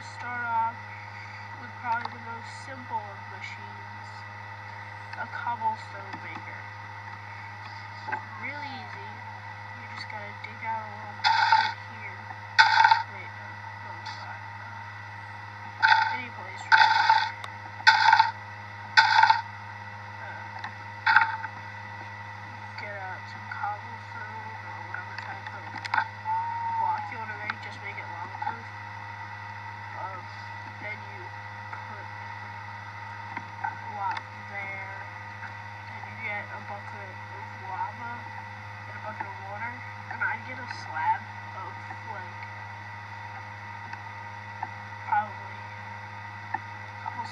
start off with probably the most simple of machines, a cobblestone maker. Really easy. You just gotta dig out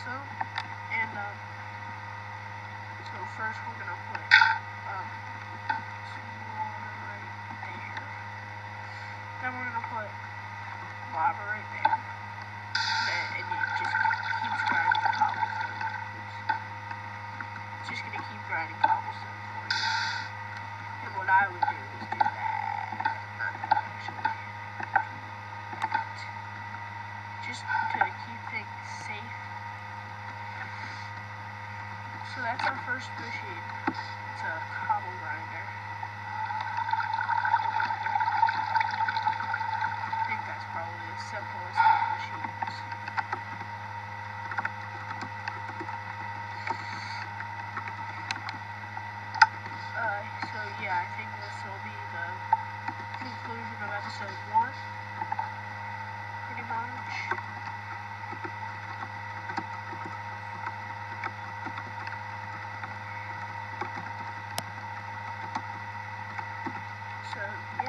cobblestone, and um, so first we're gonna put um some water right there, then we're gonna put lava right there, So that's our first machine. It's a cobble grinder. I think that's probably the simplest so yeah.